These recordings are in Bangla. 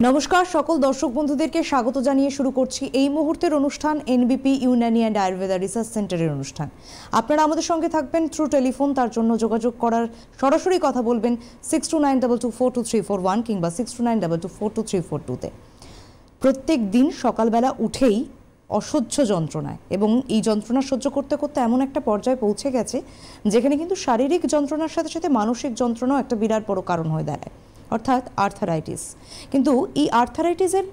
নমস্কার, সকল দর্শক বন্ধুদেরকে স্বাগত জানিয়ে শুরু করছি এই মুহূর্তের অনুষ্ঠান NBP Unani and Ayurveda research সেন্টারের অনুষ্ঠান। আপনারা আমাদের সঙ্গে থাকবেন থ্রু টেলিফোন তার জন্য যোগাযোগ করার সরাসরি কথা বলবেন six two nine double two four two three four one কিংবা six two nine double two four two three four টুতে প্রত্যেক দিন সকালবেলা উঠেই অসহ্য যন্ত্রণায় এবং এই যন্ত্রণা সহ্য করতে করতে এমন একটা পর্যায়ে পৌঁছে গেছে, যেখানে কিন্তু শারীরিক যন্ত্রণার সাথে সাথে মানসিক যন্ত্রণাও একটা বিরাট বড় কারণ হয়ে দাঁড়ায়। অর্থাৎ আর্থারাইটিস কিন্তু এই আর্থারাইটিসের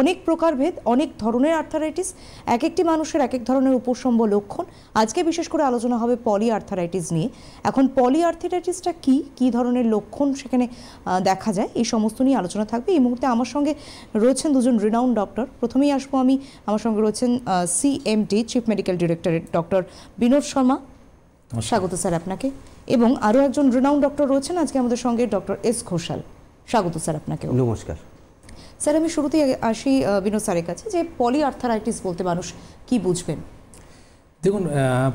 অনেক প্রকারভেদ অনেক ধরনের আর্থারাইটিস এক একটি মানুষের এক এক ধরনের উপসম্ব লক্ষণ। আজকে বিশেষ করে আলোচনা হবে পলি আর্থারাইটিস নিয়ে। এখন পলি আর্থারাইটিসটা কী কী ধরনের লক্ষণ সেখানে দেখা যায় এই সমস্ত নিয়ে আলোচনা থাকবে। এই মুহূর্তে আমার সঙ্গে রয়েছেন দুজন রিনাউন্ড ডক্টর প্রথমেই আসব আমি আমার সঙ্গে রয়েছেন CMT chief medical directorate doctor Binod Sharma. স্বাগত স্যার আপনাকে। এবং আরও একজন রিনাউন্ড ডক্টর রয়েছেন আজকে আমাদের সঙ্গে ডক্টর এস ঘোষাল। স্বাগত স্যার আপনাকে নমস্কার। স্যার আমি শুরুতেই আসি বিনোদ স্যারের কাছে যে পলি আর্থারাইটিস বলতে মানুষ কি বুঝবেন? দেখুন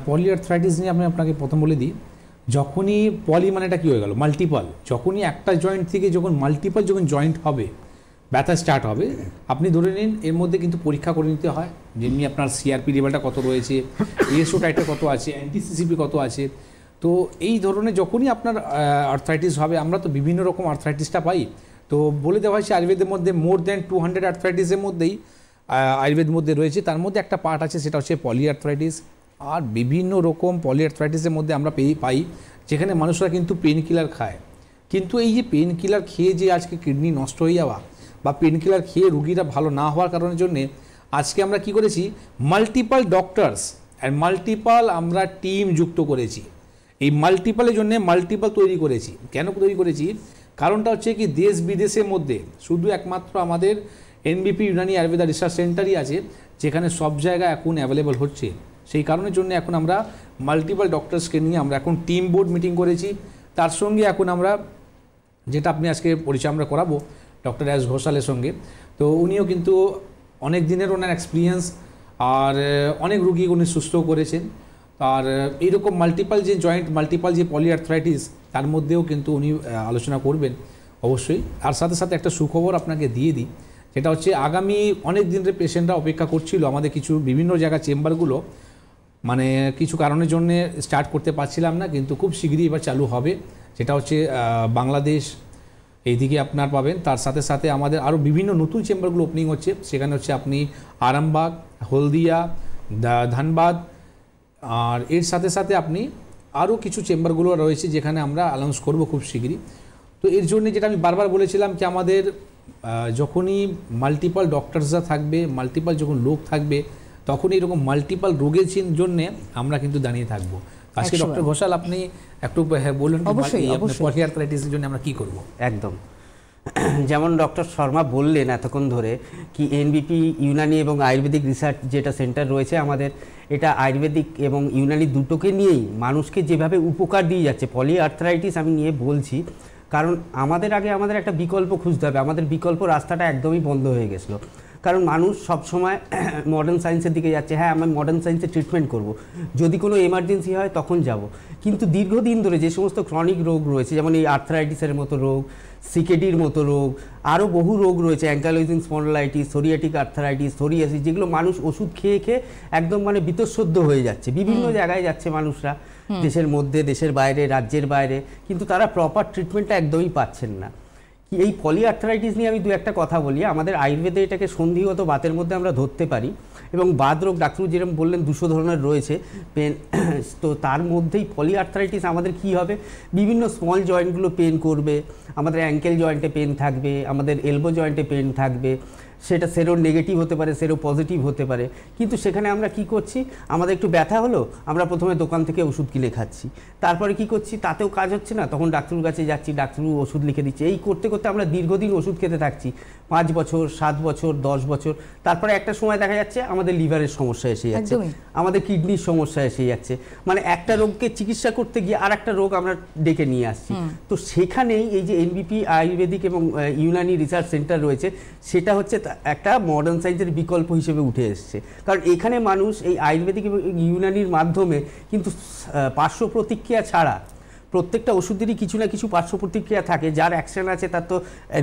পলিআর্থ্রাইটিস নিয়ে আমি আপনাকে প্রথম বলে দিই যখনই পলি মানেটা কী হয়ে গেল? মাল্টিপল। যখনই একটা জয়েন্ট থেকে যখন মাল্টিপল যখন জয়েন্ট হবে ব্যথা স্টার্ট হবে আপনি ধরে নিন এর মধ্যে কিন্তু পরীক্ষা করে নিতে হয়। যেমনি আপনার সিআরপি লেভেলটা কত রয়েছে এএসও টাইটার কত আছে অ্যান্টিসিসিপি কত আছে তো এই ধরনের যখনই আপনার আর্থ্রাইটিস হবে, আমরা তো বিভিন্ন রকম আর্থ্রাইটিসটা পাই। তো বলে দেওয়া হয়েছে আয়ুর্বেদের মধ্যে মোর দ্যান টু হান্ড্রেড আর্থ্রাইটিসের মধ্যেই আয়ুর্বেদ মধ্যে রয়েছে। তার মধ্যে একটা পার্ট আছে, সেটা হচ্ছে পলিআর্থ্রাইটিস আর বিভিন্ন রকম পলিআর্থ্রাইটিসের মধ্যে আমরা পেয়ে, পাই, যেখানে মানুষরা কিন্তু পেন কিলার খায়। কিন্তু এই যে পেন কিলার খেয়ে যে আজকে কিডনি নষ্ট হয়ে যাওয়া, বা পেন কিলার খেয়ে রুগীরা ভালো না হওয়ার কারণের জন্যে আজকে আমরা কি করেছি মাল্টিপাল ডক্টরস অ্যান্ড মাল্টিপাল আমরা টিম যুক্ত করেছি। এই মাল্টিপালের জন্য মাল্টিপাল তৈরি করেছি। কেন তৈরি করেছি? কারণটা হচ্ছে কি, দেশ বিদেশের মধ্যে শুধু একমাত্র আমাদের এনবিপি ইউনানি আয়ুর্বেদা রিসার্চ সেন্টারই আছে, যেখানে সব জায়গায় এখন অ্যাভেলেবল হচ্ছে। সেই কারণের জন্য এখন আমরা মাল্টিপাল ডক্টরসকে নিয়ে আমরা এখন টিম বোর্ড মিটিং করেছি। তার সঙ্গে এখন আমরা, যেটা আপনি আজকে পরিচয় আমরা করাবো ডক্টর এস ঘোষালের সঙ্গে। তো উনিও কিন্তু অনেক দিনের ওনার এক্সপিরিয়েন্স আর অনেক রুগী উনি সুস্থ করেছেন। আর এইরকম মাল্টিপাল যে জয়েন্ট মাল্টিপাল যে পলিআর্থ্রাইটিস তার মধ্যেও কিন্তু উনি আলোচনা করবেন অবশ্যই। আর সাথে সাথে একটা সুখবর আপনাকে দিয়ে দিই, সেটা হচ্ছে আগামী অনেক দিনের পেশেন্টরা অপেক্ষা করছিল আমাদের কিছু বিভিন্ন জায়গা চেম্বারগুলো। মানে কিছু কারণের জন্য স্টার্ট করতে পারছিলাম না, কিন্তু খুব শীঘ্রই এবার চালু হবে। সেটা হচ্ছে বাংলাদেশ, এইদিকে আপনার পাবেন। তার সাথে সাথে আমাদের আরও বিভিন্ন নতুন চেম্বারগুলো ওপেনিং হচ্ছে। সেখানে হচ্ছে আপনি আরামবাগ, হলদিয়া ধানবাদ আর এর সাথে সাথে আপনি আরও কিছু চেম্বারগুলো রয়েছে যেখানে আমরা অ্যানাউন্স করব খুব শীঘ্রই তো এর জন্য যেটা আমি বারবার বলেছিলাম কি আমাদের যখনই মাল্টিপাল ডক্টরসরা থাকবে মাল্টিপাল যখন লোক থাকবে তখন এরকম মাল্টিপাল রোগের জন্যে আমরা কিন্তু দাঁড়িয়ে থাকব। আজকে ডক্টর ঘোষাল আপনি একটু হ্যাঁ, বলুন অবশ্যই। জন্য আমরা কি করব? একদম। যেমন ডক্টর শর্মা বললেন এতক্ষণ ধরে কি এনবিপি ইউনানি এবং আয়ুর্বেদিক রিসার্চ যেটা সেন্টার রয়েছে আমাদের, এটা আয়ুর্বেদিক এবং ইউনানি দুটোকে নিয়েই মানুষকে যেভাবে উপকার দিয়ে যাচ্ছে পলি আর্থরাইটিস আমি নিয়ে বলছি, কারণ আমাদের আগে আমাদের একটা বিকল্প খুঁজতে হবে, আমাদের বিকল্প রাস্তাটা একদমই বন্ধ হয়ে গেছিল। কারণ মানুষ সবসময় মডার্ন সায়েন্সের দিকে যাচ্ছে। হ্যাঁ আমি মডার্ন সায়েন্সে ট্রিটমেন্ট করব। যদি কোনো এমার্জেন্সি হয় তখন যাব। কিন্তু দীর্ঘদিন ধরে যে সমস্ত ক্রনিক রোগ রয়েছে যেমন এই আর্থ্রাইটিসের মতো রোগ সিকেডির মতো রোগ আরও বহু রোগ রয়েছে ankylosing spondylitis psoriatic arthritis psoriasis যেগুলো মানুষ ওষুধ খেয়ে খেয়ে একদম মানে বিতঃসদ্য হয়ে যাচ্ছে। বিভিন্ন জায়গায় যাচ্ছে মানুষরা। দেশের মধ্যে দেশের বাইরে রাজ্যের বাইরে। কিন্তু তারা প্রপার ট্রিটমেন্টটা একদমই পাচ্ছেন না। এই পলিআর্থ্রাইটিস নিয়ে আমি দু একটা কথা বলি। আমাদের আয়ুর্বেদে এটাকে সন্ধিগত বাতের মধ্যে আমরা ধরতে পারি এবং বাদ রোগ ডাক্তার যেরকম বললেন, দুশো ধরনের রয়েছে। পেন, তো তার মধ্যেই পলিআর্থ্রাইটিস আমাদের কি হবে? বিভিন্ন স্মল জয়েন্টগুলো পেন করবে। আমাদের অ্যাঙ্কেল জয়েন্টে পেন থাকবে, আমাদের এলবো জয়েন্টে পেন থাকবে। সেটা সেরো নেগেটিভ হতে পারে সেরো পজিটিভ হতে পারে। কিন্তু সেখানে আমরা কি করছি? আমাদের একটু ব্যথা হলো, আমরা প্রথমে দোকান থেকে ওষুধ কিনে খাচ্ছি। তারপরে কি করছি? তাতেও কাজ হচ্ছে না, তখন ডাক্তারের কাছে যাচ্ছি, ডাক্তারবাবু ওষুধ লিখে দিচ্ছি। এই করতে করতে আমরা দীর্ঘদিন ওষুধ খেতে থাকছি। পাঁচ বছর সাত বছর দশ বছর। তারপরে একটা সময় দেখা যাচ্ছে আমাদের লিভারের সমস্যা এসে যাচ্ছে। আমাদের কিডনির সমস্যা এসে যাচ্ছে। মানে একটা রোগকে চিকিৎসা করতে গিয়ে আর একটা রোগ আমরা ডেকে নিয়ে আসছি। তো সেখানেই এই যে এনবিপি আয়ুর্বেদিক এবং ইউনানি রিসার্চ সেন্টার রয়েছে সেটা হচ্ছে একটা মডার্ন সায়েন্সের বিকল্প হিসেবে উঠে এসছে। কারণ এখানে মানুষ এই আয়ুর্বেদিক এবং ইউনানির মাধ্যমে কিন্তু পার্শ্ব প্রতিক্রিয়া ছাড়া প্রত্যেকটা ওষুধেরই কিছু না কিছু পার্শ্ব প্রতিক্রিয়া থাকে, যার অ্যাকশন আছে তার তো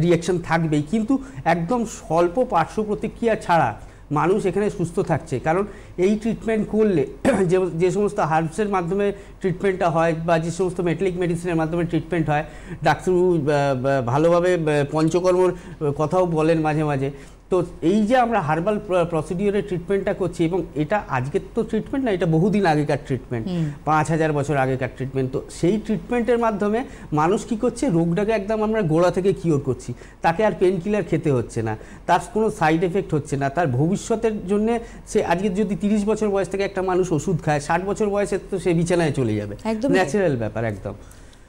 রিয়াকশন থাকবেই। কিন্তু একদম স্বল্প পার্শ্ব প্রতিক্রিয়া ছাড়া মানুষ এখানে সুস্থ থাকছে। কারণ এই ট্রিটমেন্ট করলে যে যে সমস্ত হার্বসের মাধ্যমে ট্রিটমেন্টটা হয় বা যে সমস্ত মেটালিক মেডিসিনের মাধ্যমে ট্রিটমেন্ট হয়, ডাক্তারবাবু ভালোভাবে পঞ্চকর্মর কথাও বলেন মাঝে মাঝে। তো এই যে আমরা হার্বাল প্রসিডিওরের ট্রিটমেন্টটা করছি এবং এটা আজকের তো ট্রিটমেন্ট না এটা বহুদিন আগেকার ট্রিটমেন্ট পাঁচ হাজার বছর আগেকার ট্রিটমেন্ট তো সেই ট্রিটমেন্টের মাধ্যমে মানুষ কি করছে রোগটাকে একদম আমরা গোড়া থেকে কিওর করছি। তাকে আর পেন কিলার খেতে হচ্ছে না। তার কোনো সাইড এফেক্ট হচ্ছে না। তার ভবিষ্যতের জন্য সে আজকে যদি তিরিশ বছর বয়স থেকে একটা মানুষ ওষুধ খায় ষাট বছর বয়সে তো সে বিছানায় চলে যাবে। একদমই তাই। ন্যাচারাল ব্যাপার একদম।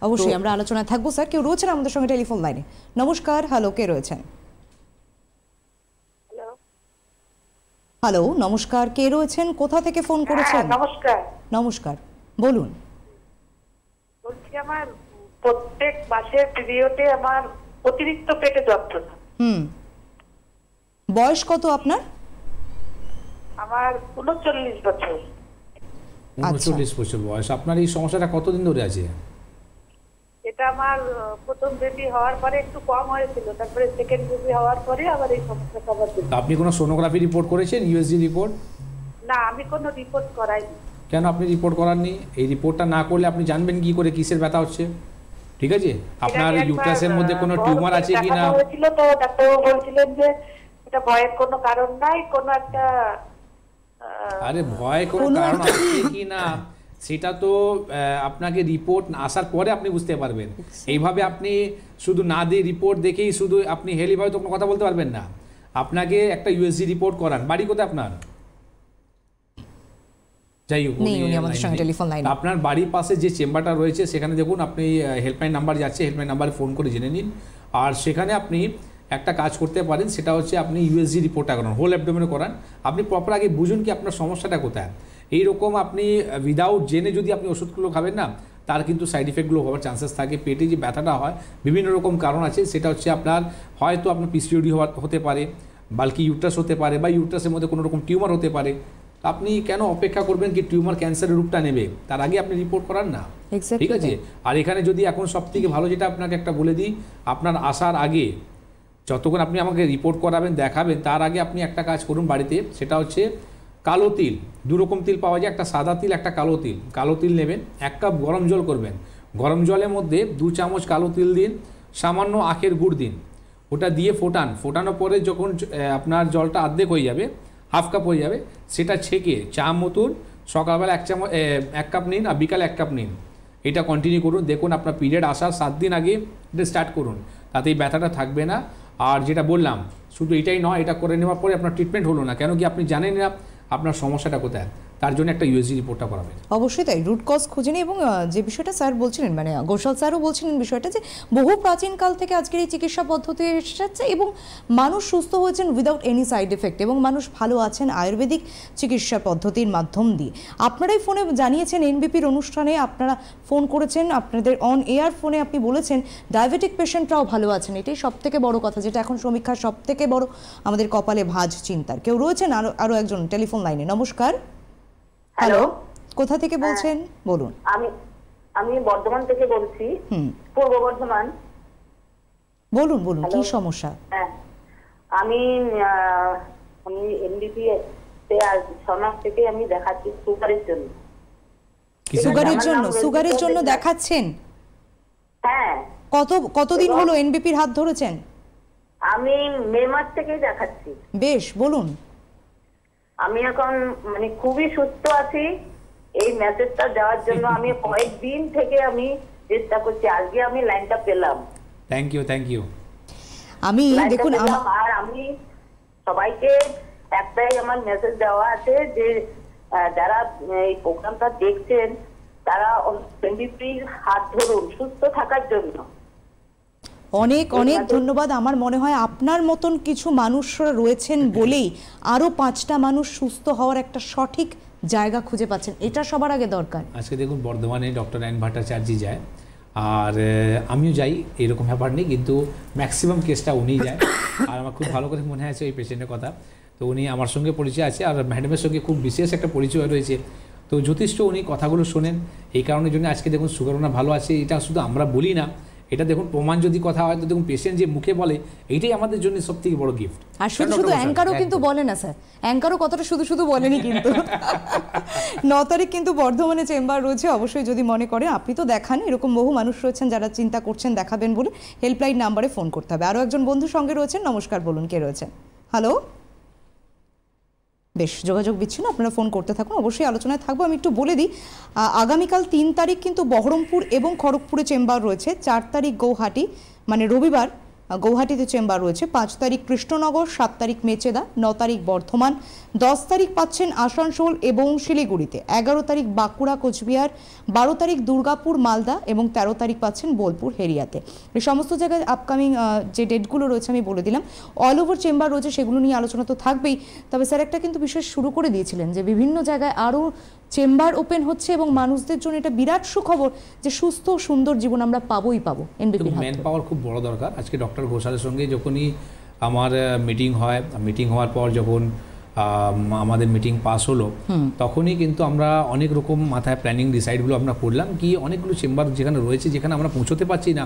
অবশ্যই আমরা আলোচনায় থাকব। স্যার কেউ রয়েছেন আমাদের সঙ্গে টেলিফোন লাইনে? নমস্কার হ্যালো কে রয়েছেন হ্যালো হ্যালো নমস্কার। কে রয়েছেন? কোথা থেকে ফোন করেছেন? হ্যাঁ, নমস্কার। নমস্কার বলুন। বলছি আমার প্রত্যেক মাসের পিরিয়ডে আমার অতিরিক্ত পেটে যন্ত্রণা। হুম। বয়স কত আপনার? আমার উনচল্লিশ বছর। উনচল্লিশ বছর বয়স। আপনার এই সমস্যাটা কতদিন ধরে আছে? এটা আমার প্রথম বেবি হওয়ার পরে একটু কম হয়েছিল তারপরে সেকেন্ড বেবি হওয়ার পরে আবার এই সমস্যাটা আবার আপনি কোনো সোনোগ্রাফি রিপোর্ট করেছেন ইউএসজি রিপোর্ট না আমি কোনো রিপোর্ট করাইনি। কেন আপনি রিপোর্ট করাননি? এই রিপোর্টটা না করলে আপনি জানবেন কি করে কিসের ব্যথা হচ্ছে? ঠিক আছে? আপনার ইউটাসের মধ্যে কোনো টিউমার আছে কি না হয়েছিল তো ডাক্তারবাবু বলছিলেন যে এটা ভয়ের কোনো কারণ নাই কোনো একটা আরে ভয় কোনো কোনো কারণ আছে কি না সেটা তো আপনাকে রিপোর্ট আসার পরে আপনি বুঝতে পারবেন। এইভাবে আপনি শুধু না দিয়ে রিপোর্ট দেখেই শুধু আপনি হেলিভাবে তো কোনো কথা বলতে পারবেন না। আপনাকে একটা ইউএসজি রিপোর্ট করান। বাড়ি কোথায় আপনার? যাই হোক। আপনার বাড়ির পাশে যে চেম্বারটা রয়েছে সেখানে দেখুন আপনি হেল্পলাইন নাম্বার যাচ্ছে হেল্পলাইন নাম্বারে ফোন করে জেনে নিন। আর সেখানে আপনি একটা কাজ করতে পারেন সেটা হচ্ছে আপনি ইউএসজি রিপোর্টটা করান হোল অ্যাবডোমেনে করান। আপনি প্রপার আগে বুঝুন কি আপনার সমস্যাটা কোথায়। এইরকম আপনি উইদাউট জেনে যদি আপনি ওষুধগুলো খাবেন না তার কিন্তু সাইড ইফেক্টগুলো হওয়ার চান্সেস থাকে পেটে যে ব্যথাটা হয় বিভিন্ন রকম কারণ আছে সেটা হচ্ছে আপনার হয়তো আপনার পিসিওডি হওয়ার হতে পারে বালকি ইউট্রাস হতে পারে বা ইউট্রাসের মধ্যে কোনো রকম টিউমার হতে পারে আপনি কেন অপেক্ষা করবেন কি টিউমার ক্যান্সারের রূপটা নেবে? তার আগে আপনি রিপোর্ট করান না। ঠিক আছে? আর এখানে যদি এখন সব থেকে ভালো যেটা আপনাকে একটা বলে দিই আপনার আসার আগে যতক্ষণ আপনি আমাকে রিপোর্ট করাবেন দেখাবেন তার আগে আপনি একটা কাজ করুন বাড়িতে সেটা হচ্ছে কালো তিল, দু রকম তিল পাওয়া যায়, একটা সাদা তিল, একটা কালো তিল। কালো তিল নেবেন, এক কাপ গরম জল করবেন। গরম জলের মধ্যে দু চামচ কালো তিল দিন, সামান্য আখের গুড় দিন। ওটা দিয়ে ফোটান। ফোটানোর পরে যখন আপনার জলটা অর্ধেক হয়ে যাবে, হাফ কাপ হয়ে যাবে, সেটা ছেঁকে চা মতন, সকালবেলা এক চামচ এক কাপ নিন আর বিকালে এক কাপ নিন। এটা কন্টিনিউ করুন। দেখুন আপনার পিরিয়ড আসার সাত দিন আগে এটা স্টার্ট করুন। তাতে এই ব্যথাটা থাকবে না। আর যেটা বললাম, শুধু এটাই নয়, এটা করে নেওয়ার পরে আপনার ট্রিটমেন্ট হলো না। কেন কি আপনি জানেন না আপনার সমস্যাটা কোথায়? তার জন্য একটা ইউএসজি রিপোর্টটা করাবেন অবশ্যই তাই রুট কজ খুঁজে নিই এবং যে বিষয়টা স্যার বলছিলেন মানে গোসাল স্যারও বলছিলেন বিষয়টা যে, বহু প্রাচীনকাল থেকে আজকের এই চিকিৎসা পদ্ধতি এসেছে এবং মানুষ সুস্থ হয়েছেন উইদাউট এনি সাইড এফেক্ট এবং মানুষ ভালো আছেন আয়ুর্বেদিক চিকিৎসা পদ্ধতির মাধ্যম দিয়ে। আপনারাই ফোনে জানিয়েছেন এনবিপির অনুষ্ঠানে আপনারা ফোন করেছেন, আপনাদের অন এয়ার ফোনে আপনি বলেছেন ডায়াবেটিক পেশেন্টরাও ভালো আছেন। এটাই সব থেকে বড় কথা, যেটা এখন সমীক্ষার সব থেকে বড় আমাদের কপালে ভাজ চিন্তার। কেউ রয়েছেন আরও আরও একজন টেলিফোন লাইনে, নমস্কার। হ্যালো কোথা থেকে বলছেন? বলুন। আমি আমি বর্ধমান থেকে বলছি। পূর্ব বর্ধমান। বলুন বলুন কি সমস্যা? হ্যাঁ। আমি আহ, আমি এমবিপি তে আজ ছ থেকে আমি দেখাচ্ছি সুগারের জন্য। সুগারের জন্য? সুগারের জন্য দেখাচ্ছেন? হ্যাঁ। কত কতদিন হলো এনবিপির হাত ধরেছেন? আমি মে মাস থেকেই দেখাচ্ছি। বেশ বলুন। আমি এখন মানে খুবই সুস্থ আছি। এই মেসেজটা দেওয়ার জন্য আমি কয়েকদিন থেকে আমি চেষ্টা করছি। আজকে আমি লাইনটা পেলাম। থ্যাংক ইউ থ্যাংক ইউ আমি লাইনটা দেখুন আর আমি সবাইকে একটাই আমার মেসেজ দেওয়া আছে যে আহ, যারা এই প্রোগ্রামটা দেখছেন তারা হাত ধরুন সুস্থ থাকার জন্য। অনেক অনেক ধন্যবাদ। আমার মনে হয় আপনার মতন কিছু মানুষরা রয়েছেন বলেই আরও পাঁচটা মানুষ সুস্থ হওয়ার একটা সঠিক জায়গা খুঁজে পাচ্ছেন। এটা সবার আগে দরকার। আজকে দেখুন, বর্ধমানে ডক্টর নাইন ভট্টাচার্য যায়। আর আমিও যাই, এরকম ব্যাপার নেই, কিন্তু ম্যাক্সিমাম কেসটা উনিই যায়। আর আমার খুব ভালো করে মনে আছে ওই পেশেন্টের কথা। তো উনি আমার সঙ্গে পরিচয় আছে, আর ম্যাডামের সঙ্গে খুব বিশেষ একটা পরিচয় রয়েছে। তো যথেষ্ট উনি কথাগুলো শোনেন। এই কারণের জন্য আজকে দেখুন সুগার ভালো আছে, এটা শুধু আমরা বলি না। এটা দেখুন প্রমাণ যদি কথা হয় তো দেখুন পেশেন্ট যে মুখে বলে এইটাই আমাদের জন্য সব থেকে বড় গিফট আর শুধু শুধু অ্যাঙ্কারও কিন্তু বলে না স্যার। অ্যাঙ্কারও কথাটা শুধু শুধু বলেনি কিন্তু। ন তারিখ কিন্তু বর্ধমানে চেম্বার রয়েছে অবশ্যই যদি মনে করেন আপনি তো দেখান এরকম বহু মানুষ রয়েছেন যারা চিন্তা করছেন দেখাবেন বলে হেল্পলাইন নাম্বারে ফোন করতে হবে। আরও একজন বন্ধু সঙ্গে রয়েছেন নমস্কার বলুন কে রয়েছেন? হ্যালো বেশ, যোগাযোগ বিচ্ছিন্ন, আপনারা ফোন করতে থাকুন, অবশ্যই আলোচনায় থাকব। আমি একটু বলে দিই আগামীকাল তিন তারিখ কিন্তু বহরমপুর এবং খড়গপুরে চেম্বার রয়েছে। চার তারিখ গৌহাটি মানে রবিবার গৌহাটিতে চেম্বার রয়েছে। পাঁচ তারিখ কৃষ্ণনগর, সাত তারিখ মেচেদা, ন তারিখ বর্ধমান, দশ তারিখ পাচ্ছেন আসানসোল এবং শিলিগুড়িতে, এগারো তারিখ বাঁকুড়া, কোচবিহার, বারো তারিখ দুর্গাপুর, মালদা এবং তেরো তারিখ পাচ্ছেন বোলপুর, হেরিয়াতে। এই সমস্ত জায়গায় আপকামিং যে ডেটগুলো রয়েছে আমি বলে দিলাম। অল ওভার চেম্বার রয়েছে, সেগুলো নিয়ে আলোচনা তো থাকবেই। তবে স্যার একটা কিন্তু বিশেষ শুরু করে দিয়েছিলেন যে বিভিন্ন জায়গায় আরও চেম্বার ওপেন হচ্ছে এবং মানুষদের জন্য এটা বিরাট সুখবর যে সুস্থ সুন্দর জীবন আমরা পাবোই পাবো ম্যান পাওয়ার খুব বড় দরকার। আজকে ডক্টর ঘোষালের সঙ্গে যখনই আমার মিটিং হয় মিটিং হওয়ার পর যখন আমাদের মিটিং পাস হলো তখনই কিন্তু আমরা অনেক রকম মাথায় প্ল্যানিং ডিসাইডগুলো আমরা করলাম কি অনেকগুলো চেম্বার যেখানে রয়েছে যেখানে আমরা পৌঁছতে পারছি না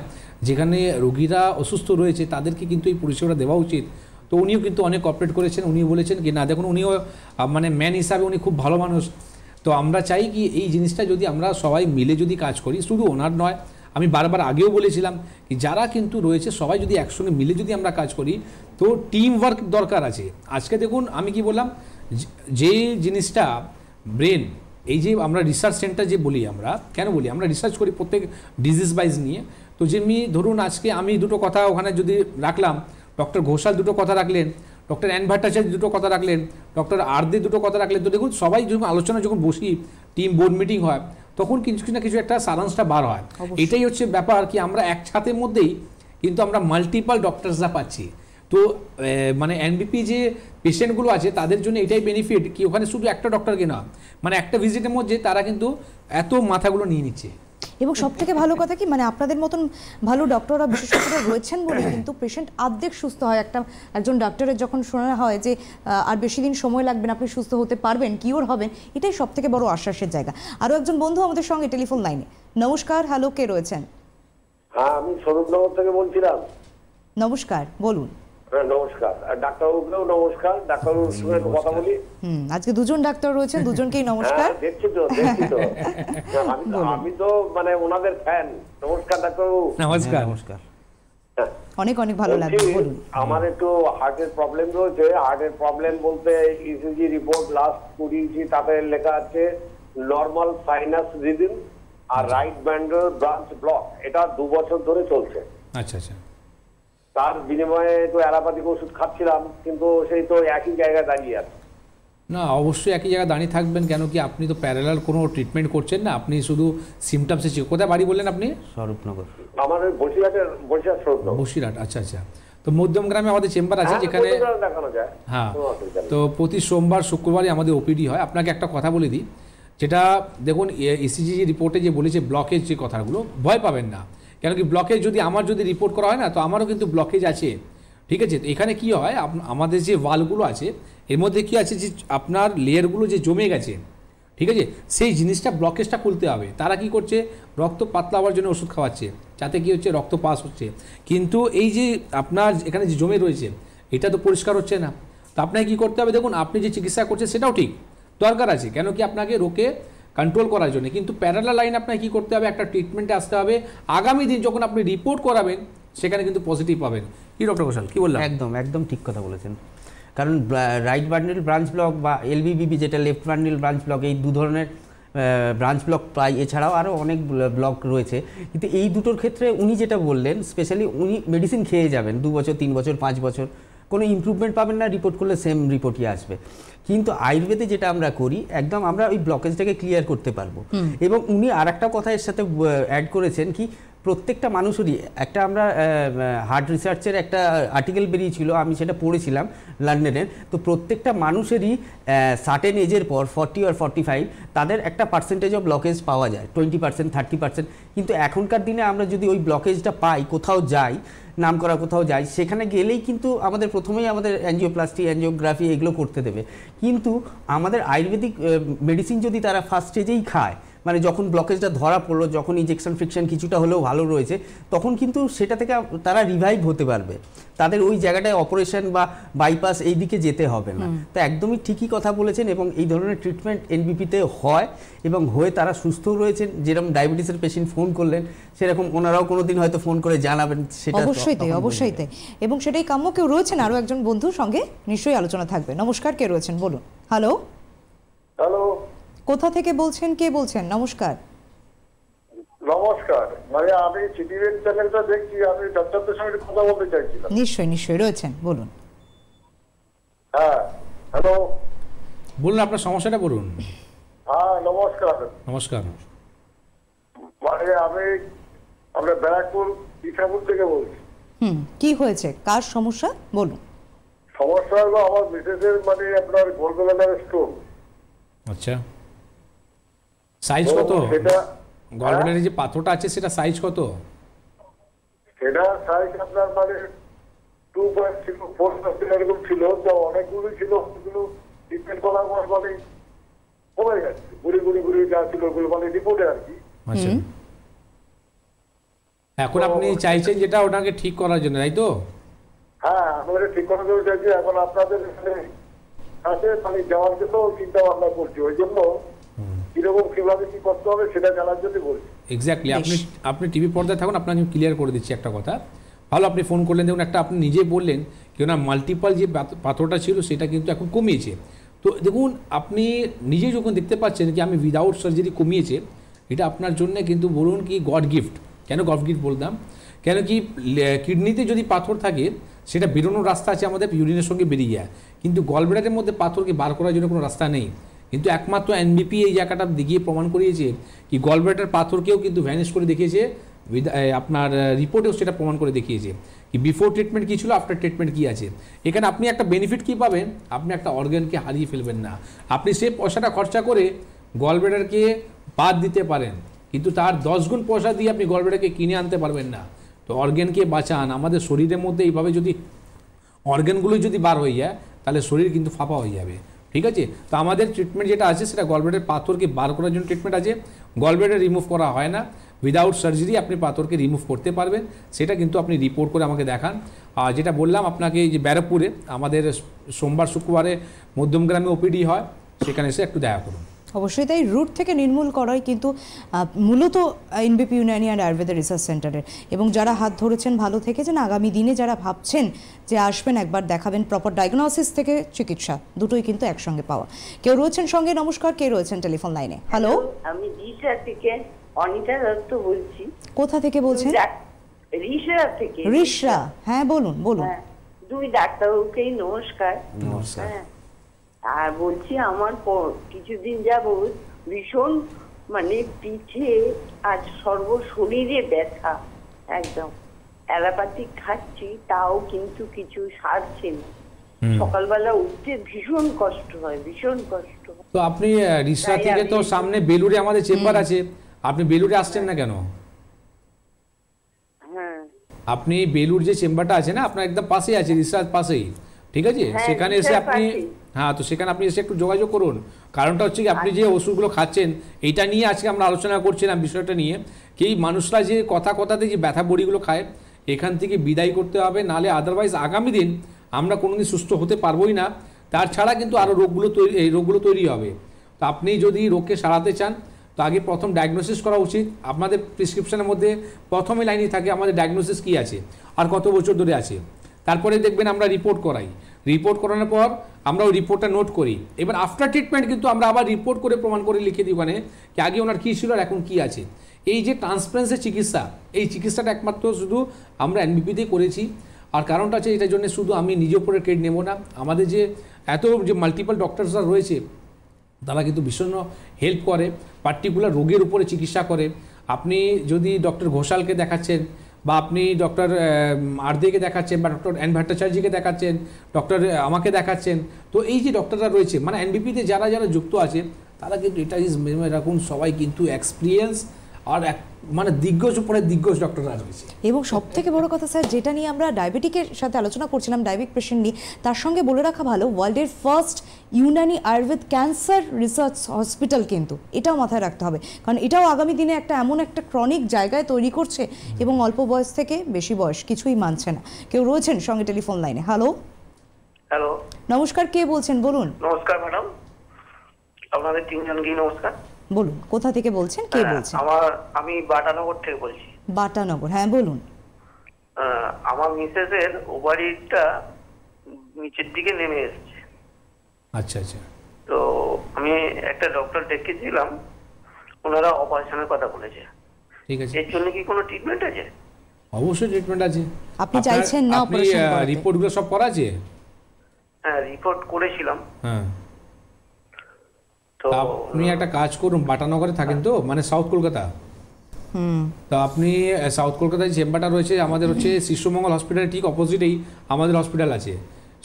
যেখানে রোগীরা অসুস্থ রয়েছে তাদেরকে কিন্তু এই পরিষেবাটা দেওয়া উচিত। তো উনিও কিন্তু অনেক কপারেট করেছেন উনি বলেছেন কি না দেখুন উনিও মানে ম্যান হিসাবে উনি খুব ভালো মানুষ। তো আমরা চাই কি এই জিনিসটা যদি আমরা সবাই মিলে যদি কাজ করি, শুধু ওনার নয়, আমি বারবার আগেও বলেছিলাম কি যারা কিন্তু রয়েছে, সবাই যদি একসঙ্গে মিলে যদি আমরা কাজ করি, তো টিম ওয়ার্ক দরকার আছে। আজকে দেখুন, আমি কি বললাম, যে- জিনিসটা ব্রেন এই যে আমরা রিসার্চ সেন্টার যে বলি আমরা, কেন বলি? আমরা রিসার্চ করি প্রত্যেক ডিজিজ ওয়াইজ নিয়ে। তো যেমনি ধরুন আজকে আমি দুটো কথা ওখানে যদি রাখলাম ডক্টর ঘোষাল দুটো কথা রাখলেন ডক্টর অ্যান ভট্টাচার্য দুটো কথা রাখলেন ডক্টর আরদে দুটো কথা রাখলেন। তো দেখুন সবাই যখন আলোচনা যখন বসি টিম বোর্ড মিটিং হয় তখন কিছু না কিছু একটা সারাংশটা বার হয়। এটাই হচ্ছে ব্যাপার কি আমরা এক ছাতের মধ্যেই কিন্তু আমরা মাল্টিপাল ডক্টরসরা পাচ্ছি। তো মানে এনবিপি যে পেশেন্টগুলো আছে তাদের জন্য এটাই বেনিফিট কি ওখানে শুধু একটা ডক্টরকে না মানে একটা ভিজিটের মধ্যে তারা কিন্তু এত মাথাগুলো নিয়ে নিচ্ছে। এবং সব থেকে ভালো কথা কি মানে আপনাদের মতন ভালো ডক্টররা বিশেষজ্ঞরা রয়েছেন বলে কিন্তু পেশেন্ট আর্ধেক সুস্থ হয়। একটা একজন ডক্টরের যখন শোনা হয় যে আর বেশি দিন সময় লাগবে না আপনি সুস্থ হতে পারবেন কিওর হবেন এটাই সব থেকে বড় আশ্বাসের জায়গা। আরও একজন বন্ধু আমাদের সঙ্গে টেলিফোন লাইনে। নমস্কার হ্যালো কে রয়েছেন? হ্যাঁ আমি স্বরূপনগর থেকে বলছিলাম। নমস্কার বলুন। নমস্কার। আর ডাক্তারবাবুকেও নমস্কার ডাক্তারবাবুর সঙ্গে কথা বলি। আজকে দুজন ডাক্তার রয়েছেন দুজনকেই নমস্কার। হ্যাঁ দেখছি তো দেখছি তো। হ্যাঁ, আমি তো মানে ওনাদের ফ্যান নমস্কার ডাক্তারবাবু। নমস্কার। হ্যাঁ, নমস্কার। হ্যাঁ, অনেক অনেক ভালো বলুন। আমার একটু হার্টের প্রবলেম রয়েছে। হার্টের প্রবলেম বলতে ইসিজি রিপোর্ট লাস্ট করিয়েছি তাতে লেখা আছে নর্মাল সাইনাস রিদিম আর রাইট ব্যান্ডের ব্রাঞ্চ ব্লক এটা দু বছর ধরে চলছে। আচ্ছা আচ্ছা। তার বিনিময়ে একটু অ্যালোপ্যাথিক ওষুধ খাচ্ছিলাম কিন্তু সেই তো একই জায়গায় দাঁড়িয়ে আছে। না অবশ্যই একই জায়গায় দাঁড়িয়ে থাকবেন কেন কি আপনি তো প্যারালাল কোনো ট্রিটমেন্ট করছেন না আপনি শুধু সিমটামসে কোথায় বাড়ি বললেন আপনি? স্বরূপনগর। আমার ওই বসিরহাটের বসিরহাট শ্রদ্ধ বসিরহাট আচ্ছা আচ্ছা। তো মধ্যম গ্রামে আমাদের চেম্বার আছে যেখানে হ্যাঁ। অসুবিধা নেই। তো প্রতি সোমবার শুক্রবারই আমাদের ওপিডি হয়। আপনাকে একটা কথা বলে দিই। যেটা দেখুন ইসিজি রিপোর্টে যে বলেছে ব্লকেজ যে কথাগুলো ভয় পাবেন না। কেন কি ব্লকে যদি আমার যদি রিপোর্ট করা হয় না, তো আমারও কিন্তু ব্লকেজ আছে। ঠিক আছে? তো এখানে কি হয় আমাদের যে ওয়ালগুলো আছে, এর মধ্যে কি আছে যে আপনার লেয়ারগুলো যে জমে গেছে, ঠিক আছে? সেই জিনিসটা ব্লকেজটা খুলতে হবে। তারা কি করছে? রক্ত পাতলা হওয়ার জন্য ওষুধ খাওয়াচ্ছে, যাতে কি হচ্ছে, রক্ত পাস হচ্ছে। কিন্তু এই যে আপনার এখানে যে জমে রয়েছে, এটা তো পরিষ্কার হচ্ছে না। তো আপনাকে কী করতে হবে? দেখুন, আপনি যে চিকিৎসা করছেন, সেটাও ঠিক। দরকার আছে। কেন কি আপনাকে রোকে কন্ট্রোল করার জন্য। কিন্তু প্যারালা লাইন আপনাকে কী করতে হবে? একটা ট্রিটমেন্টে আসতে হবে। আগামী দিন যখন আপনি রিপোর্ট করাবেন, সেখানে কিন্তু পজিটিভ পাবেন। কি ডক্টর ঘোষাল, কি বললাম একদম একদম ঠিক কথা বলেছেন। কারণ রাইট বান্ডেল ব্রাঞ্চ ব্লক বা এলবিবিবি যেটা লেফট বান্ডেল ব্রাঞ্চ ব্লক এই দু ধরনের ব্রাঞ্চ ব্লক প্রায় এছাড়াও আরও অনেক ব্লক রয়েছে। কিন্তু এই দুটোর ক্ষেত্রে উনি যেটা বললেন স্পেশালি উনি মেডিসিন খেয়ে যাবেন। দু বছর, তিন বছর, পাঁচ বছর। কোনো ইম্প্রুভমেন্ট পাবেন না রিপোর্ট করলে সেম রিপোর্টই আসবে। কিন্তু আয়ুর্বেদে যেটা আমরা করি একদম আমরা ওই ব্লকেজটাকে ক্লিয়ার করতে পারব। এবং উনি আর একটা কথা এর সাথে অ্যাড করেছেন কি প্রত্যেকটা মানুষেরই একটা আমরা হার্ট রিসার্চের একটা আর্টিকেল বেরিয়েছিল, আমি সেটা পড়েছিলাম লন্ডনের তো প্রত্যেকটা মানুষেরই সার্টেন এজের পর ফর্টি আর ফর্টি ফাইভ তাদের একটা পার্সেন্টেজ অফ ব্লকেজ পাওয়া যায় টোয়েন্টি পার্সেন্ট থার্টি পার্সেন্ট কিন্তু এখনকার দিনে আমরা যদি ওই ব্লকেজটা পাই, কোথাও যাই নাম করা কোথাও যাই, সেখানে গেলেই কিন্তু আমাদের প্রথমেই আমাদের অ্যাঞ্জিওপ্লাস্টি অ্যাঞ্জিওগ্রাফি এগুলো করতে দেবে। কিন্তু আমাদের আয়ুর্বেদিক মেডিসিন যদি তারা ফার্স্ট স্টেজেই খায় মানে যখন ব্লকেজটা ধরা পড়ল যখন ইঞ্জেকশন ফ্রিকশন কিছুটা হলেও ভালো রয়েছে তখন কিন্তু সেটা থেকে তারা রিভাইভ হতে পারবে। তাদের ওই জায়গাটায় অপারেশন বা বাইপাস এই দিকে যেতে হবে না। তো একদমই ঠিকই কথা বলেছেন এবং এই ধরনের ট্রিটমেন্ট এনবিপিতে হয় এবং হয়ে তারা সুস্থ রয়েছেন। যেরকম ডায়াবেটিসের পেশেন্ট ফোন করলেন সেরকম ওনারাও কোনো দিন হয়তো ফোন করে জানাবেন সেটা অবশ্যই তাই অবশ্যই তাই। এবং সেটাই কাম্য কেউ রয়েছেন? আরও একজন বন্ধুর সঙ্গে নিশ্চয়ই আলোচনা থাকবে। নমস্কার কে রয়েছেন? বলুন। হ্যালো হ্যালো কোথা থেকে বলছেন কে বলছেন? নমস্কার। নমস্কার। মানে আমি সিটিভেন চ্যানেলটা দেখছি আমি ডাক্তারদের সঙ্গে কথা বলতে চাইছিলাম। নিশ্চয়ই নিশ্চয়ই রয়েছেন বলুন। হ্যাঁ হ্যালো। বলুন আপনার সমস্যাটা বলুন। হ্যাঁ নমস্কার। নমস্কার। মানে আমি আমরা ব্যারাকপুর ইসাপুর থেকে বলছি। হুম কি হয়েছে? কার সমস্যা? বলুন। সমস্যা হলো আমার মিসেসের মানে আপনার গোলবেলার স্টোন আচ্ছা। সাইজ কত? সেটা গলব্লাডারে যে পাথরটা আছে সেটা সাইজ কত? সেটা সাইজ আপনার মানে টু পয়েন্ট ছিল ফোর এরকম ছিল তো অনেকগুলো ছিল সেগুলো ট্রিটমেন্ট করার পর মানে কমে গেছে। গুড়ি গুড়ি গুড়ি যা ছিল ওগুলো মানে রিপোর্টে আর কি। আচ্ছা। এখন আপনি চাইছেন যেটা ওটাকে ঠিক করার জন্য তাই তো? হ্যাঁ আমাদের ঠিক করে দেওয়া চাইছি এখন আপনাদের এখানে কাছে মানে যাওয়ার জন্য চিন্তা ভাবনা করছি। ওই জন্য কীরকম কীভাবে কি করতে হবে সেটা জানার জন্য বলছি। এক্স্যাক্টলি আপনি আপনি টিভি পর্দায় থাকুন আপনাকে আমি ক্লিয়ার করে দিচ্ছি একটা কথা। ভালো আপনি ফোন করলেন দেখুন একটা আপনি নিজে বললেন কেউ না মাল্টিপাল যে পাথরটা ছিল সেটা কিন্তু এখন কমিয়েছে। তো দেখুন আপনি নিজে যখন দেখতে পাচ্ছেন যে আমি উইদাউট সার্জারি কমিয়েছে এটা আপনার জন্য কিন্তু বলুন কি গড গিফট কেন গড গিফট বলতাম কেন কি কিডনিতে যদি পাথর থাকে সেটা বেরোনোর রাস্তা আছে আমাদের ইউরিনের সঙ্গে বেরিয়ে যায়। কিন্তু গলব্লাডারের মধ্যে পাথরকে বার করার জন্য কোনো রাস্তা নেই। কিন্তু একমাত্র এনবিপি এই জায়গাটা দেখিয়ে প্রমাণ করিয়েছে কি গলব্লাডার পাথরকেও কিন্তু ভ্যানিশ করে দেখিয়েছে আপনার রিপোর্টেও সেটা প্রমাণ করে দেখিয়েছে কি বিফোর ট্রিটমেন্ট কী ছিল আফটার ট্রিটমেন্ট কী আছে। এখানে আপনি একটা বেনিফিট কী পাবেন? আপনি একটা অর্গানকে হারিয়ে ফেলবেন না। আপনি সে পয়সাটা খরচা করে গলব্লাডারকে বাদ দিতে পারেন, কিন্তু তার দশ গুণ পয়সা দিয়ে আপনি গলব্লাডারকে কিনে আনতে পারবেন না। তো অর্গানকে বাঁচান। আমাদের শরীরের মধ্যে এইভাবে যদি অর্গানগুলো যদি বার হয়ে যায়, তাহলে শরীর কিন্তু ফাঁপা হয়ে যাবে। ঠিক আছে? তো আমাদের ট্রিটমেন্ট যেটা আছে, সেটা গলব্লেডের পাথরকে বার করার জন্য ট্রিটমেন্ট আছে। গলব্লেডে রিমুভ করা হয় না। উইদাউট সার্জারি আপনি পাথরকে রিমুভ করতে পারবেন। সেটা কিন্তু আপনি রিপোর্ট করে আমাকে দেখান। আর যেটা বললাম আপনাকে, এই যে ব্যারাকপুরে আমাদের সোমবার শুক্রবারে মধ্যমগ্রামে ওপিডি হয়, সেখানে এসে একটু দেখা করুন। অবশ্যই তাই রুট থেকে নির্মূল করাই কিন্তু মূলত NBP Unani and Ayurveda research সেন্টারের এবং যারা হাত ধরেছেন ভালো থেকেছেন আগামী দিনে যারা ভাবছেন যে আসবেন একবার দেখাবেন প্রপার ডায়াগনোসিস থেকে চিকিৎসা দুটোই কিন্তু একসঙ্গে পাওয়া। কেউ রয়েছেন সঙ্গে? নমস্কার কে রয়েছেন টেলিফোন লাইনে হ্যালো আমি রিসা থেকে অনিতা দত্ত বলছি। কোথা থেকে বলছেন? রিসা থেকে হ্যাঁ বলুন বলুন। হ্যাঁ দুই ডাক্তারবাবুকেই নমস্কার। নমস্কার। হ্যাঁ। আর বলছি আমার কিছুদিন যাবৎ ভীষণ মানে পিঠে আর সর্ব শরীরে ব্যথা একদম। অ্যালোপ্যাথিক খাচ্ছি তাও কিন্তু কিছু সারছে না। সকালবেলা উঠতে ভীষণ কষ্ট হয় ভীষণ কষ্ট তো আপনি রিসরা থেকে তো সামনে বেলুড়ে আমাদের চেম্বার আছে। আপনি বেলুড়ে আসছেন না কেন? হ্যাঁ। আপনি বেলুর যে চেম্বারটা আছে না আপনার একদম পাশেই আছে রিসার্চ পাশেই। ঠিক আছে? হ্যাঁ, সেখানে এসে আপনি। হ্যাঁ তো সেখানে আপনি এসে একটু যোগাযোগ করুন। কারণটা হচ্ছে কি আপনি যে ওষুধগুলো খাচ্ছেন এইটা নিয়ে আজকে আমরা আলোচনা করছিলাম বিষয়টা নিয়ে কি মানুষরা যে কথা কথাতে যে ব্যথা বড়িগুলো খায় এখান থেকে বিদায় করতে হবে নালে আদারওয়াইজ আগামী দিন আমরা কোনোদিন সুস্থ হতে পারবোই না। তার ছাড়া কিন্তু আরও রোগগুলো তৈরি এই রোগগুলো তৈরি হবে। তো আপনি যদি রোগকে সারাতে চান তো আগে প্রথম ডায়াগনোসিস করা উচিত। আপনাদের প্রেসক্রিপশনের মধ্যে প্রথমে লাইনই থাকে আমাদের ডায়াগনোসিস কী আছে আর কত বছর ধরে আছে। তারপরে দেখবেন আমরা রিপোর্ট করাই। রিপোর্ট করানোর পর আমরা ওই রিপোর্টটা নোট করি। এবার আফটার ট্রিটমেন্ট কিন্তু আমরা আবার রিপোর্ট করে প্রমাণ করে লিখে দিই ওখানে কি আগে ওনার কী ছিল আর এখন কী আছে। এই যে ট্রান্সপারেন্সি চিকিৎসা, এই চিকিৎসাটা একমাত্র শুধু আমরা এনবিপিতেই করেছি। আর কারণটা আছে এটার জন্য শুধু আমি নিজে উপরে ট্রেড নেব না, আমাদের যে এত যে মাল্টিপল ডক্টরসরা রয়েছে, তারা কিন্তু ভীষণ হেল্প করে পার্টিকুলার রোগের উপরে চিকিৎসা করে। আপনি যদি ডক্টর ঘোষালকে দেখাচ্ছেন বা আপনি ডক্টর আরদিকে দেখাচ্ছেন বা ডক্টর এন ভট্টাচার্যকে দেখাচ্ছেন, ডক্টর আমাকে দেখাচ্ছেন, তো এই যে ডক্টররা রয়েছে মানে এনবিপিতে যারা যারা যুক্ত আছে, তারা কিন্তু এটা ইজ রাখুন সবাই কিন্তু এক্সপিরিয়েন্স আর এক মানে দিগ্গজ উপরে দিগ্গজ ডক্টররা রয়েছে এবং সব থেকে বড় কথা স্যার যেটা নিয়ে আমরা ডায়াবেটিকের সাথে আলোচনা করছিলাম ডায়াবেটিক পেশেন্ট নিয়ে তার সঙ্গে বলে রাখা ভালো ওয়ার্ল্ডের first Unani Ayurveda cancer research hospital কিন্তু এটাও মাথায় রাখতে হবে। কারণ এটাও আগামী দিনে একটা এমন একটা ক্রনিক জায়গায় তৈরি করছে এবং অল্প বয়স থেকে বেশি বয়স কিছুই মানছে না। কেউ রয়েছেন সঙ্গে টেলিফোন লাইনে? হ্যালো হ্যালো নমস্কার কে বলছেন? বলুন। নমস্কার ম্যাডাম আপনাদের তিনজনকে নমস্কার? বলুন কোথা থেকে বলছেন? কে হ্যাঁ, বলছেন? আমার আমি বাটানগর থেকে বলছি। বাটানগর হ্যাঁ বলুন। আহ, আমার মিসেসের ওভারিটা নিচের দিকে নেমে এসেছে। আচ্ছা আচ্ছা। তো আমি একটা ডক্টর দেখিয়েছিলাম ওনারা অপারেশনের কথা বলেছে। ঠিক আছে। এর জন্য কি কোনো ট্রিটমেন্ট আছে? অবশ্যই ট্রিটমেন্ট আছে। আপনি চাইছেন না operation রিপোর্টগুলো সব করা আছে? হ্যাঁ রিপোর্ট করেছিলাম। হ্যাঁ। তো আপনি একটা কাজ করুন বাটানগরে থাকেন তো মানে সাউথ কলকাতা হুম। তো আপনি সাউথ কলকাতায় চেম্বারটা রয়েছে আমাদের হচ্ছে শিশুমঙ্গল হসপিটালের ঠিক অপোজিটেই আমাদের হসপিটাল আছে।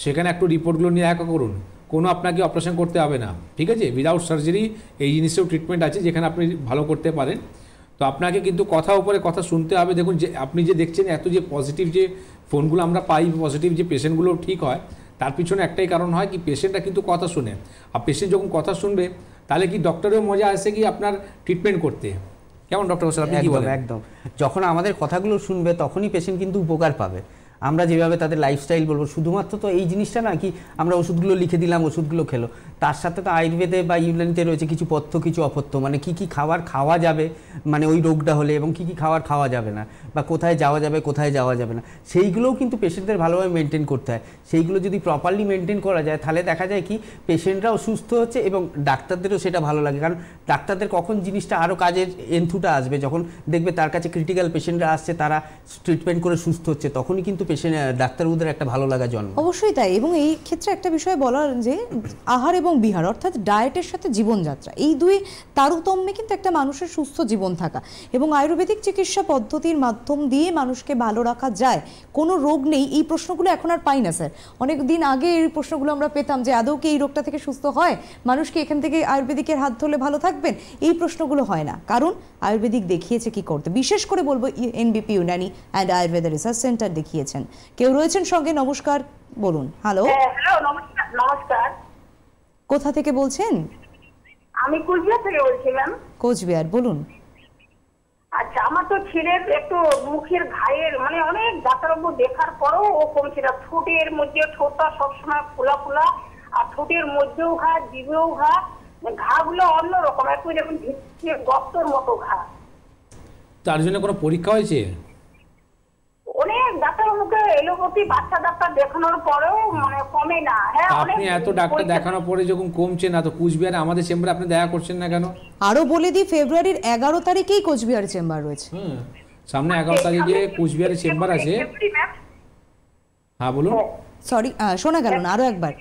সেখানে একটু রিপোর্টগুলো নিয়ে একা করুন। কোনো আপনাকে অপারেশন করতে হবে না ঠিক আছে? উইদাউট সার্জারি এই জিনিসেও ট্রিটমেন্ট আছে যেখানে আপনি ভালো করতে পারেন। তো আপনাকে কিন্তু কথা উপরে কথা শুনতে হবে। দেখুন যে আপনি যে দেখছেন এত যে পজিটিভ যে ফোনগুলো আমরা পাই পজিটিভ যে পেশেন্টগুলো ঠিক হয় তার পিছনে একটাই কারণ হয় কি পেশেন্টটা কিন্তু কথা শুনে। আর পেশেন্ট যখন কথা শুনবে তাহলে কি ডক্টরেও মজা আসে কি আপনার ট্রিটমেন্ট করতে? কেমন ডক্টর হোসেন আপনি কি একদম বলেন? একদম। যখন আমাদের কথাগুলো শুনবে তখনই পেশেন্ট কিন্তু উপকার পাবে। আমরা যেভাবে তাদের লাইফস্টাইল বলব, শুধুমাত্র তো এই জিনিসটা না কি আমরা ওষুধগুলো লিখে দিলাম, ওষুধগুলো খেলো। তার সাথে তো আয়ুর্বেদে বা ইউনানিতে রয়েছে কিছু পথ্য, কিছু অপথ্য। মানে কি কি খাবার খাওয়া যাবে মানে ওই রোগটা হলে এবং কি কি খাবার খাওয়া যাবে না, বা কোথায় যাওয়া যাবে, কোথায় যাওয়া যাবে না। সেইগুলোও কিন্তু পেশেন্টদের ভালোভাবে মেনটেন করতে হয়। সেইগুলো যদি প্রপারলি মেনটেন করা যায়, তাহলে দেখা যায় কি পেশেন্টরাও সুস্থ হচ্ছে এবং ডাক্তারদেরও সেটা ভালো লাগে। কারণ ডাক্তারদের কখন জিনিসটা আরও কাজের এন্থুটা আসবে? যখন দেখবে তার কাছে ক্রিটিক্যাল পেশেন্টরা আসছে, তারা ট্রিটমেন্ট করে সুস্থ হচ্ছে, তখনই কিন্তু পেশেন্ট ডাক্তারবাবুদের একটা ভালো লাগা জন্ম। অবশ্যই তাই। এবং এই ক্ষেত্রে একটা বিষয় বলার যে, আহার এবং বিহার, অর্থাৎ ডায়েটের সাথে জীবনযাত্রা, এই দুই তারতম্যে কিন্তু একটা মানুষের সুস্থ জীবন থাকা। এবং আয়ুর্বেদিক চিকিৎসা পদ্ধতির মাধ্যম দিয়ে মানুষকে ভালো রাখা যায়, কোনো রোগ নেই, এই প্রশ্নগুলো এখন আর পাই না, স্যার। অনেক দিন আগে এই প্রশ্নগুলো আমরা পেতাম যে, আদৌ কি এই রোগটা থেকে সুস্থ হয়? মানুষ কি এখান থেকে আয়ুর্বেদিকের হাত ধরলে ভালো থাকবেন? এই প্রশ্নগুলো হয় না। কারণ আয়ুর্বেদিক দেখিয়েছে কি করতে? বিশেষ করে বলব NBP, Unani and Ayurveda research centre দেখিয়েছেন কেউ রয়েছেন সঙ্গে? নমস্কার বলুন। হ্যালো হ্যাঁ নমস্কার নমস্কার। কোথা থেকে বলছেন? আমি কুচবিহার থেকে বলছিলাম। কোচবিহার বলুন। আচ্ছা আমার তো ছেলের একটু মুখের ঘায়ের মানে অনেক ডাক্তারবাবু দেখার পরেও ও কমছে না। ঠোঁটের মধ্যে ঠোঁটটা সবসময় ফোলা ফোলা আর ঠোঁটের মধ্যেও ঘা জিভেও ঘা ঘাগুলো অন্যরকম একটু যেমন গর্তর মতো ঘা। তার জন্য কোনো পরীক্ষা হয়েছে? অনেক ডাক্তারবাবুকে এলোপতি বাচ্চা ডাক্তার দেখানোর পরেও মানে কমে না। হ্যাঁ আপনি এত ডাক্তার দেখানোর পরে যখন কমছে না তো কুচবিহারে আমাদের চেম্বারে আপনি দেখা করছেন না কেন? আরও বলে দিই ফেব্রুয়ারির এগারো তারিখেই কোচবিহার চেম্বার রয়েছে। হুম সামনে এগারো তারিখে কুচবিহারে চেম্বার আছে। হ্যাঁ বলুন। সরি শোনা গেল না আরও একবার।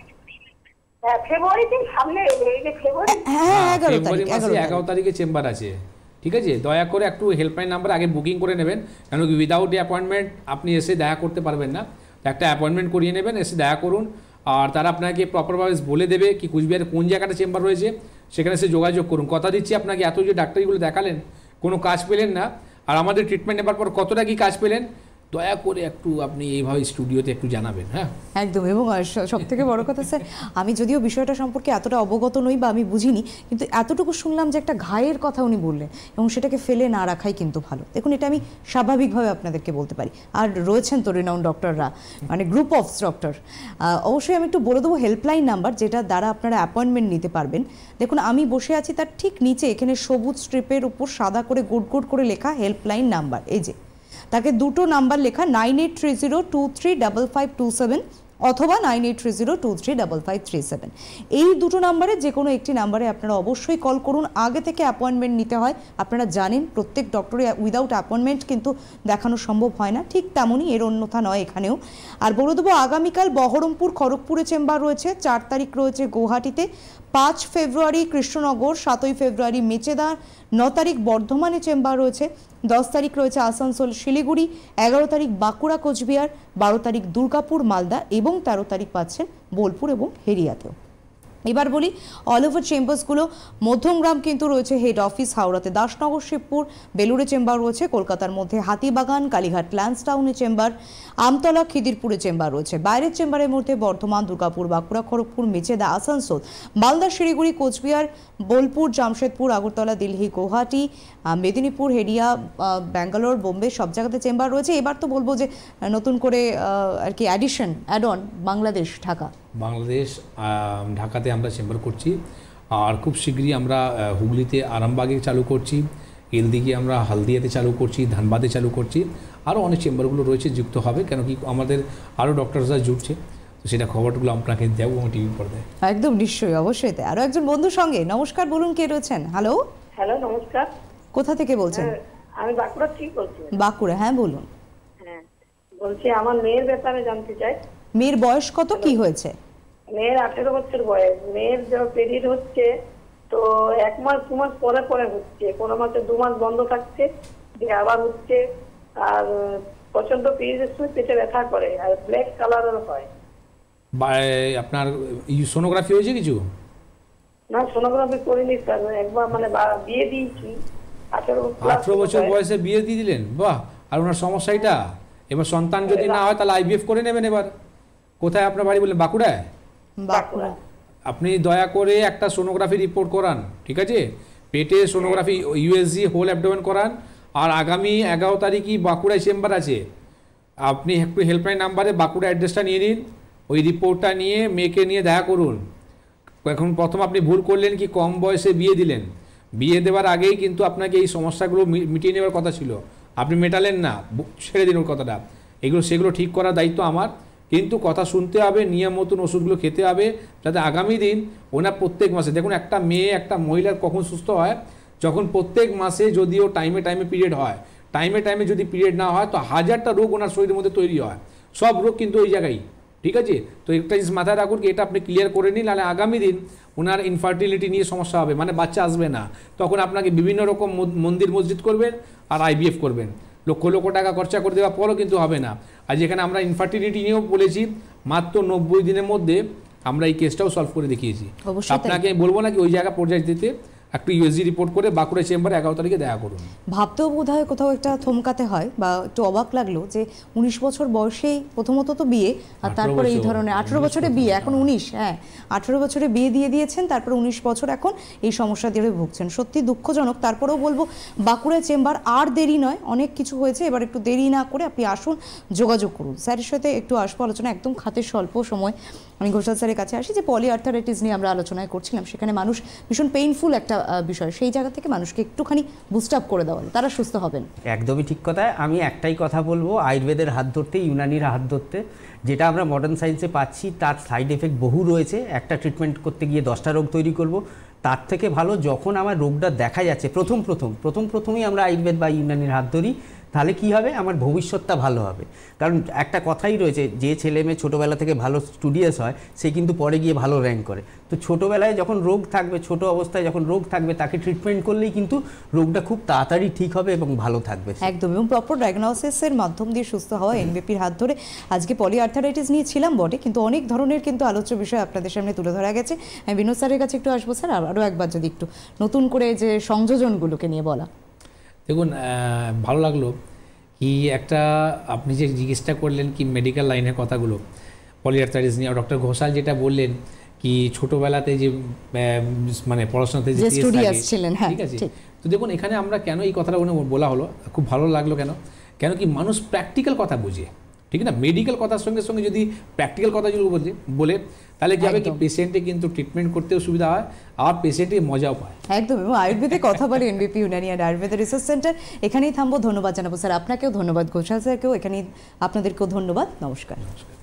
হ্যাঁ, ফেব্রুয়ারিতে সামনে এই যে ফেব্রুয়ারি হ্যাঁ হ্যাঁ, এগারো তারিখ। এগারো তারিখে চেম্বার আছে। ঠিক আছে? দয়া করে একটু হেল্পলাইন নাম্বার আগে বুকিং করে নেবেন, কেন কি উইদাউট অ্যাপয়েন্টমেন্ট আপনি এসে দেখা করতে পারবেন না। একটা অ্যাপয়েন্টমেন্ট করিয়ে নেবেন, এসে দেখা করুন। আর তারা আপনাকে প্রপারভাবে বলে দেবে কি কুচবিহারে কোন জায়গাটা চেম্বার রয়েছে সেখানে এসে যোগাযোগ করুন। কথা দিচ্ছি আপনাকে, এত যে ডাক্তারিগুলো দেখালেন, কোনো কাজ পেলেন না। আর আমাদের ট্রিটমেন্ট নেবার পর কতটা কি কাজ পেলেন দয়া করে একটু আপনি এইভাবে স্টুডিওতে একটু জানাবেন হ্যাঁ? একদম, এবং সব থেকে বড় কথা স্যার, আমি যদিও বিষয়টা সম্পর্কে এতটা অবগত নই বা আমি বুঝিনি, কিন্তু এতটুকু শুনলাম যে একটা ঘায়ের কথা উনি বললেন এবং সেটাকে ফেলে না রাখাই কিন্তু ভালো। দেখুন, এটা আমি স্বাভাবিকভাবে আপনাদেরকে বলতে পারি। আর রয়েছেন তো রিনাউন ডক্টররা মানে গ্রুপ অফ ডক্টর অবশ্যই আমি একটু বলে দেবো হেল্পলাইন নাম্বার যেটা দ্বারা আপনারা অ্যাপয়েন্টমেন্ট নিতে পারবেন। দেখুন, আমি বসে আছি তার ঠিক নিচে, এখানে সবুজ স্ট্রিপের উপর সাদা করে গোট গোট করে লেখা হেল্পলাইন নাম্বার এই যে। তাকে দুটো নাম্বার লেখা nine eight three zero two three double five two seven অথবা nine eight three zero two three double five three seven. এই দুটো নাম্বারে যে কোনো একটি নাম্বারে আপনারা অবশ্যই কল করুন। আগে থেকে অ্যাপয়েন্টমেন্ট নিতে হয়। আপনারা জানেন প্রত্যেক ডক্টরে উইদাউট অ্যাপয়েন্টমেন্ট কিন্তু দেখানো সম্ভব হয় না। ঠিক তেমনই এর অন্যথা নয় এখানেও। আর বলে দেবো, আগামীকাল বহরমপুর খড়গপুরে চেম্বার রয়েছে। চার তারিখ রয়েছে গৌহাটিতে পাঁচ ফেব্রুয়ারি কৃষ্ণনগর, সাতই ফেব্রুয়ারি মেচেদা ন তারিখ বর্ধমানে চেম্বার রয়েছে, দশ তারিখ রয়েছে আসানসোল, শিলিগুড়ি, এগারো তারিখ বাঁকুড়া, কোচবিহার, বারো তারিখ দুর্গাপুর, মালদা এবং তেরো তারিখ পাচ্ছেন বোলপুর এবং হেরিয়াতেও। এবার বলি অল ওভার চেম্বার্সগুলো মধ্যমগ্রাম কিন্তু রয়েছে হেড অফিস হাওড়াতে। দাসনগর, শিবপুর, বেলুড়ে চেম্বার রয়েছে, কলকাতার মধ্যে হাতিবাগান, কালীঘাট ল্যান্সটাউনে চেম্বার আমতলা, খিদিরপুরে চেম্বার রয়েছে। বাইরের চেম্বারের মধ্যে বর্ধমান, দুর্গাপুর, বাঁকুড়া, খড়গপুর, মেচেদা, আসানসোল, মালদা, শিলিগুড়ি, কোচবিহার, বোলপুর, জামশেদপুর, আগরতলা, দিল্লি, গৌহাটি মেদিনীপুর হেডিয়া ব্যাঙ্গালোর, বোম্বে সব জায়গাতে চেম্বার রয়েছে। এবার তো বলব যে, নতুন করে আর কি addition add on Bangladesh, Dhaka. Bangladesh ঢাকাতে আমরা চেম্বার করছি। আর খুব শীঘ্রই আমরা হুগলিতে আরামবাগে চালু করছি। এলদিকে আমরা হালদিয়াতে চালু করছি ধানবাদে চালু করছি। আরও অনেক চেম্বারগুলো রয়েছে যুক্ত হবে। কেন কি আমাদের আরও ডক্টরসরা জুটছে। তো সেটা খবরগুলো আপনাকে দেবো এবং টিভি পর্দায়। একদম নিশ্চয়ই অবশ্যই তাই। আরও একজন বন্ধুর সঙ্গে। নমস্কার বলুন কে রয়েছেন? হ্যালো হ্যালো নমস্কার। কোথা থেকে বলছেন? আমি বাঁকুড়া ঠিক বলছি। বাঁকুড়া হ্যাঁ বলুন। হ্যাঁ বলছি আমার মেয়ের ব্যাপারে জানতে চাই। মেয়ের বয়স কত? কি হয়েছে? মেয়ের আঠেরো বছর বয়স মেয়ের যে পেরিয়ড হচ্ছে তো এক মাস দু মাস পরে পরে হচ্ছে কোনো মাসে দু মাস বন্ধ থাকছে দিয়ে আবার হচ্ছে আর প্রচণ্ড পিরিয়ডের সময় পেটে ব্যথা করে আর ব্ল্যাক কালারের হয়। আপনার সোনোগ্রাফি হয়েছে কিছু? না সোনোগ্রাফি করিনি স্যার একবার মানে বিয়ে দিয়েছি। আঠেরো বছর বয়সে বিয়ে দিয়ে দিলেন? বাহ! আর ওনার সমস্যা এটা এবার সন্তান যদি না। হয় তাহলে আইবিএফ করে নেবেন এবার। কোথায় আপনার বাড়ি বললেন? বাঁকুড়ায়? বাঁকুড়া আপনি দয়া করে একটা সোনোগ্রাফি রিপোর্ট করান ঠিক আছে? পেটে সোনোগ্রাফি ইউএসজি হোল অ্যাবডোমেন করান আর আগামী এগারো তারিখই বাঁকুড়ায় চেম্বার আছে। আপনি একটু হেল্পলাইন নাম্বারে বাঁকুড়া অ্যাড্রেসটা নিয়ে নিন ওই রিপোর্টটা নিয়ে মেয়েকে নিয়ে দেখা করুন। এখন প্রথম আপনি ভুল করলেন কি কম বয়সে বিয়ে দিলেন। বিয়ে দেওয়ার আগেই কিন্তু আপনাকে এই সমস্যাগুলো মিটিয়ে নেওয়ার কথা ছিল। আপনি মেটালেন না ছেড়ে দিন ওর কথাটা। এগুলো সেগুলো ঠিক করার দায়িত্ব আমার। কিন্তু কথা শুনতে হবে, নিয়ম মতন ওষুধগুলো খেতে হবে, যাতে আগামী দিন ওনার প্রত্যেক মাসে, দেখুন একটা মেয়ে, একটা মহিলার কখন সুস্থ হয়, যখন প্রত্যেক মাসে যদিও টাইমে টাইমে পিরিয়ড হয় টাইমে টাইমে যদি পিরিয়ড না হয়, তো হাজারটা রোগ ওনার শরীরের মধ্যে তৈরি হয়। সব রোগ কিন্তু ওই জায়গায়, ঠিক আছে? তো একটা জিনিস মাথায় রাখুন কি, এটা আপনি ক্লিয়ার করে নিন, নাহলে আগামী দিন ওনার ইনফার্টিলিটি নিয়ে সমস্যা হবে মানে বাচ্চা আসবে না। তখন আপনাকে বিভিন্ন রকম মন্দির মসজিদ করবেন আর আইবিএফ করবেন। লক্ষ লক্ষ টাকা খরচা করে দেওয়ার পরও কিন্তু হবে না। আর যেখানে আমরা ইনফার্টিলিটি নিয়েও বলেছি মাত্র নব্বই দিনের মধ্যে আমরা এই কেসটাও সলভ করে দেখিয়েছি। আপনাকে বলব নাকি ওই জায়গা পর্যায়ে দিতে। একটু ইউএসজি রিপোর্ট করে বাঁকুড়া চেম্বারে এগারো তারিখে দেখা করুন। ভাবতেও বোধ হয় কোথাও একটা থমকাতে হয় বা একটু অবাক লাগল যে উনিশ বছর বয়সেই প্রথমত তো বিয়ে আর তারপরে এই ধরনের আঠেরো 19 বছরে বিয়ে এখন উনিশ হ্যাঁ আঠেরো বছরে বিয়ে দিয়ে দিয়েছেন তারপর উনিশ বছর এখন এই সমস্যা দিয়ে ভুগছেন। সত্যি দুঃখজনক তারপরেও বলব বাঁকুড়া চেম্বার আর দেরি নয় অনেক কিছু হয়েছে এবার একটু দেরি না করে আপনি আসুন যোগাযোগ করুন। স্যারের সাথে একটু আসব আলোচনা একদম খাতে স্বল্প সময়। আমি ঘোষাল স্যারের কাছে আসি যে পলি আর্থারাইটিস নিয়ে আমরা আলোচনায় করছিলাম সেখানে মানুষ ভীষণ পেইনফুল একটা বিষয়, সেই জায়গা থেকে মানুষকে একটুখানি বুস্ট আপ করে দেওয়া তারা সুস্থ হবেন। একদমই ঠিক কথা। আমি একটাই কথা বলব, আয়ুর্বেদের হাত ধরতে, ইউনানির হাত ধরতে, যেটা আমরা মডার্ন সায়েন্সে পাচ্ছি, তার সাইড এফেক্ট বহু রয়েছে। একটা ট্রিটমেন্ট করতে গিয়ে দশটা রোগ তৈরি করব। তার থেকে ভালো, যখন আমার রোগটা দেখা যাচ্ছে, প্রথম প্রথম প্রথম প্রথমেই আমরা আয়ুর্বেদ বা ইউনানির হাত ধরি তাহলে কি হবে? আমার ভবিষ্যৎটা ভালো হবে। কারণ একটা কথাই রয়েছে যে ছেলে মেয়ে ছোটোবেলা থেকে ভালো স্টুডিয়াস হয় সে কিন্তু পরে গিয়ে ভালো র্যাঙ্ক করে। তো ছোটোবেলায় যখন রোগ থাকবে ছোট অবস্থায় যখন রোগ থাকবে তাকে ট্রিটমেন্ট করলেই কিন্তু রোগটা খুব তাড়াতাড়ি ঠিক হবে এবং ভালো থাকবে একদম এবং প্রপার ডায়াগনোসিসের মাধ্যম দিয়ে সুস্থ হওয়া এনবিপির হাত ধরে। আজকে পলি আর্থারাইটিস নিয়ে ছিলাম বটে কিন্তু অনেক ধরনের কিন্তু আলোচ্য বিষয় আপনাদের সামনে তুলে ধরা গেছে। আমি বিনোদ স্যারের কাছে একটু আসব স্যার আরও একবার যদি একটু নতুন করে যে সংযোজনগুলোকে নিয়ে বলা। দেখুন ভালো লাগল। কি একটা আপনি যে জিজ্ঞেসটা করলেন কি মেডিকেল লাইনের কথাগুলো পলিয়ার্থারিস নিয়ে ডক্টর ঘোষাল যেটা বললেন কি ছোটবেলাতে যে মানে পড়াশোনাতে যে ছিলেন, হ্যাঁ, ঠিক আছে? তো দেখুন এখানে আমরা কেন এই কথাটা বলা হলো? খুব ভালো লাগল কেন? কেন কি মানুষ প্র্যাকটিক্যাল কথা বুঝে। ঠিক না? মেডিকেল কথার সঙ্গে সঙ্গে যদি প্র্যাকটিক্যাল কথা যদি বলে বলে তাহলে কি হবে কি। পেশেন্টে কিন্তু ট্রিটমেন্ট করতেও সুবিধা হয় আর পেশেন্টে মজাও পায়। একদম এবং আয়ুর্বেদে কথা বলে NBP Unani and Ayurveda research centre এখানেই থামবো ধন্যবাদ জানাব। স্যার আপনাকেও ধন্যবাদ ঘোষাল স্যারকেও এখানেই আপনাদেরকেও ধন্যবাদ নমস্কার। নমস্কার।